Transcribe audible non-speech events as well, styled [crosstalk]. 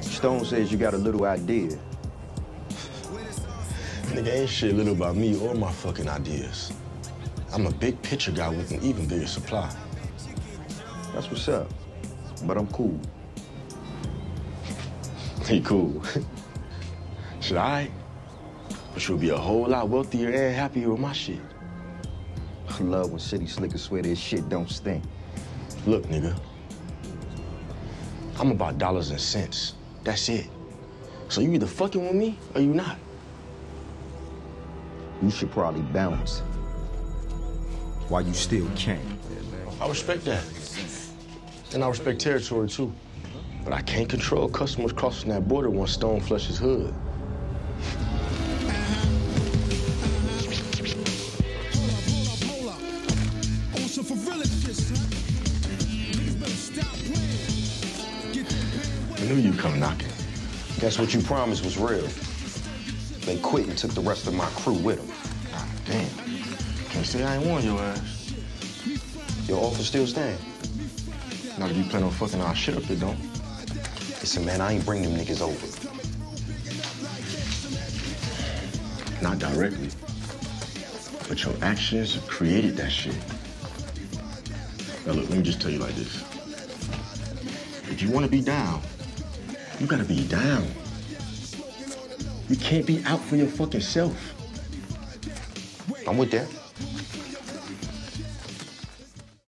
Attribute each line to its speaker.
Speaker 1: Stone says you got a little idea.
Speaker 2: Nigga, ain't shit little about me or my fucking ideas. I'm a big picture guy with an even bigger supply.
Speaker 1: That's what's up. But I'm cool. [laughs]
Speaker 2: He cool. [laughs] Should I? But you'll be a whole lot wealthier and happier with my shit.
Speaker 1: I [laughs] love when city slickers swear their shit don't stink.
Speaker 2: Look, nigga. I'm about dollars and cents. That's it. So you either fucking with me or you not.
Speaker 1: You should probably bounce. While you still can.
Speaker 2: I respect that. And I respect territory too. But I can't control customers crossing that border once Stone flushes hood. I knew you'd come knocking. Guess what you promised was real.
Speaker 1: They quit and took the rest of my crew with them.
Speaker 2: God damn. Can't say I ain't warned your ass.
Speaker 1: Your offer still stand?
Speaker 2: Not if you plan on fucking our shit up, it don't.
Speaker 1: Listen, man, I ain't bring them niggas over.
Speaker 2: Not directly. But your actions created that shit. Now look, let me just tell you like this. If you want to be down, you gotta be down. You can't be out for your fucking self.
Speaker 1: I'm with that.